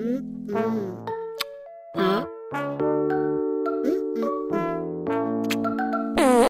Mm-hmm. mm-hmm.